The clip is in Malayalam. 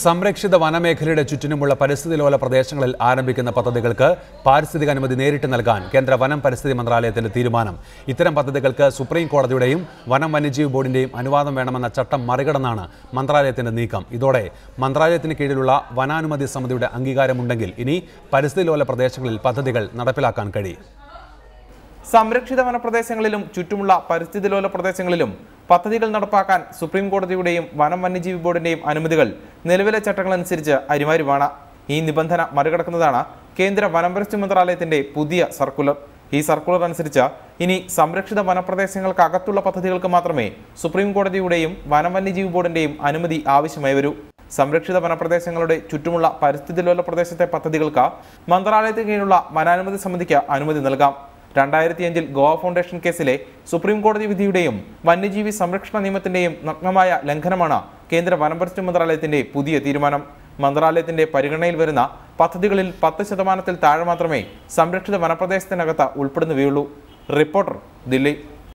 സംരക്ഷിത വനമേഖലയുടെ ചുറ്റിനുമുള്ള പരിസ്ഥിതി ലോല പ്രദേശങ്ങളിൽ ആരംഭിക്കുന്ന പദ്ധതികൾക്ക് പാരിസ്ഥിതിക അനുമതി നേരിട്ട് നൽകാൻ കേന്ദ്ര വനം പരിസ്ഥിതി മന്ത്രാലയത്തിന്റെ തീരുമാനം. ഇത്തരം പദ്ധതികൾക്ക് സുപ്രീം കോടതിയുടെയും വനം വന്യജീവി ബോർഡിന്റെയും അനുവാദം വേണമെന്ന ചട്ടം മറികടന്നാണ് മന്ത്രാലയത്തിന്റെ നീക്കം. ഇതോടെ മന്ത്രാലയത്തിന് കീഴിലുള്ള വനാനുമതി സമിതിയുടെ അംഗീകാരമുണ്ടെങ്കിൽ ഇനി പരിസ്ഥിതി ലോല പ്രദേശങ്ങളിൽ പദ്ധതികൾ നടപ്പിലാക്കാൻ കഴിയും. സംരക്ഷിത വനപ്രദേശങ്ങളിലും ചുറ്റുമുള്ള പരിസ്ഥിതി ലോല പ്രദേശങ്ങളിലും പദ്ധതികൾ നടപ്പാക്കാൻ സുപ്രീം കോടതിയുടെയും വനം വന്യജീവി ബോർഡിന്റെയും അനുമതികൾ നിലവിലെ ചട്ടങ്ങളനുസരിച്ച് അനിവാര്യമാണ് ഈ നിബന്ധന മറികടക്കുന്നതാണ് കേന്ദ്ര വനംപരിസ്ഥിതി മന്ത്രാലയത്തിന്റെ പുതിയ സർക്കുലർ. ഈ സർക്കുലർ അനുസരിച്ച് ഇനി സംരക്ഷിത വനപ്രദേശങ്ങൾക്കകത്തുള്ള പദ്ധതികൾക്ക് മാത്രമേ സുപ്രീം കോടതിയുടെയും വനം വന്യജീവി ബോർഡിന്റെയും അനുമതി ആവശ്യമായി വരൂ. സംരക്ഷിത വനപ്രദേശങ്ങളുടെ ചുറ്റുമുള്ള പരിസ്ഥിതി ലോല പ്രദേശത്തെ പദ്ധതികൾക്ക് മന്ത്രാലയത്തിന് കീഴിലുള്ള വനാനുമതി സമിതിക്ക് അനുമതി നൽകാം. രണ്ടായിരത്തി അഞ്ചിൽ ഗോവ ഫൗണ്ടേഷൻ കേസിലെ സുപ്രീം കോടതി വിധിയുടെയും വന്യജീവി സംരക്ഷണ നിയമത്തിന്റെയും നഗ്നമായ ലംഘനമാണ് കേന്ദ്ര വനംപരിസ്ഥിതി മന്ത്രാലയത്തിന്റെ പുതിയ തീരുമാനം. മന്ത്രാലയത്തിന്റെ പരിഗണനയിൽ വരുന്ന പദ്ധതികളിൽ പത്ത് ശതമാനത്തിൽ താഴെ മാത്രമേ സംരക്ഷിത വനപ്രദേശത്തിനകത്ത് ഉൾപ്പെടുന്നവയുള്ളൂ. റിപ്പോർട്ടർ ദില്ലി.